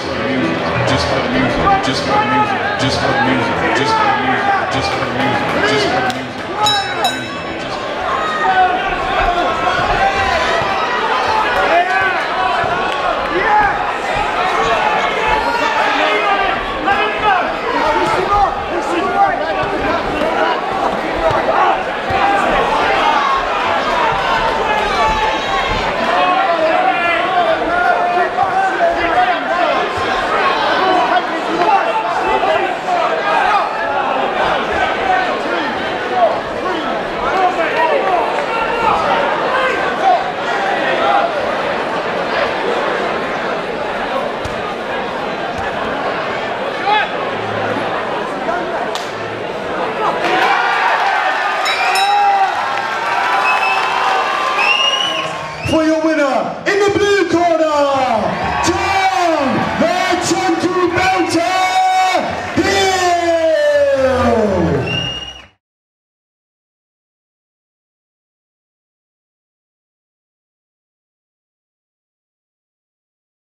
just for the music, just for the music, just for the music, just for the music, just for the music, just for the music, just for the music. for your winner